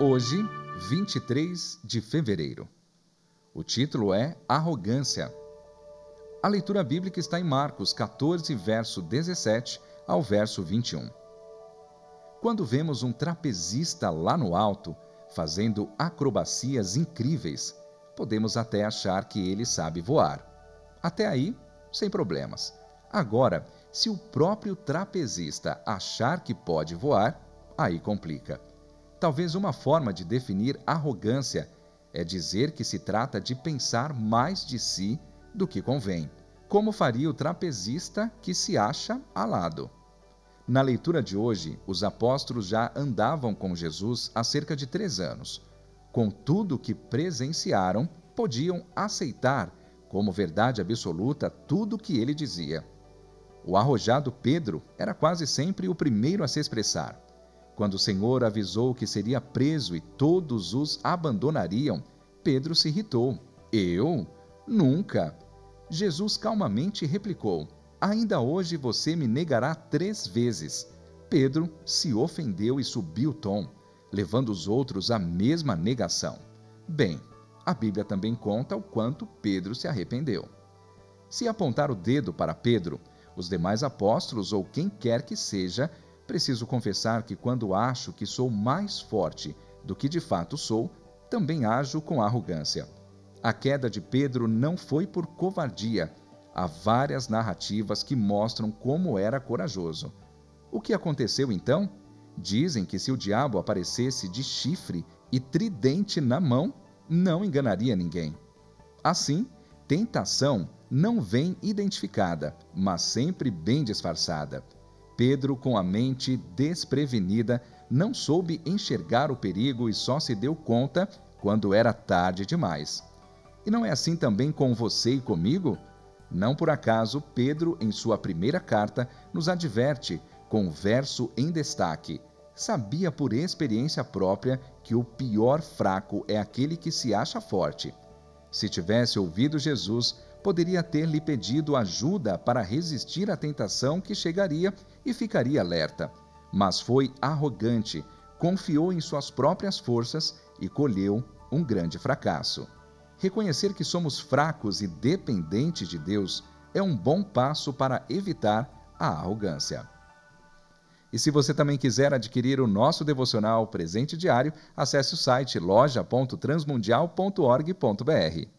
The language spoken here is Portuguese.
Hoje, 23 de fevereiro. O título é Arrogância. A leitura bíblica está em Marcos 14, verso 17 ao verso 21. Quando vemos um trapezista lá no alto fazendo acrobacias incríveis, podemos até achar que ele sabe voar. Até aí, sem problemas. Agora, se o próprio trapezista achar que pode voar, aí complica. Talvez uma forma de definir arrogância é dizer que se trata de pensar mais de si do que convém, como faria o trapezista que se acha alado. Na leitura de hoje, os apóstolos já andavam com Jesus há cerca de três anos. Com tudo que presenciaram, podiam aceitar como verdade absoluta tudo o que ele dizia. O arrojado Pedro era quase sempre o primeiro a se expressar. Quando o Senhor avisou que seria preso e todos os abandonariam, Pedro se irritou. Eu? Nunca. Jesus calmamente replicou: Ainda hoje você me negará três vezes. Pedro se ofendeu e subiu o tom, levando os outros à mesma negação. Bem, a Bíblia também conta o quanto Pedro se arrependeu. Se apontar o dedo para Pedro, os demais apóstolos ou quem quer que seja Preciso confessar que quando acho que sou mais forte do que de fato sou, também ajo com arrogância. A queda de Pedro não foi por covardia. Há várias narrativas que mostram como era corajoso. O que aconteceu então? Dizem que se o diabo aparecesse de chifre e tridente na mão, não enganaria ninguém. Assim, tentação não vem identificada, mas sempre bem disfarçada. Pedro, com a mente desprevenida, não soube enxergar o perigo e só se deu conta quando era tarde demais. E não é assim também com você e comigo? Não por acaso, Pedro, em sua primeira carta, nos adverte, com verso em destaque: Sabia por experiência própria que o pior fraco é aquele que se acha forte. Se tivesse ouvido Jesus, poderia ter lhe pedido ajuda para resistir à tentação que chegaria e ficaria alerta. Mas foi arrogante, confiou em suas próprias forças e colheu um grande fracasso. Reconhecer que somos fracos e dependentes de Deus é um bom passo para evitar a arrogância. E se você também quiser adquirir o nosso devocional presente diário, acesse o site loja.transmundial.org.br.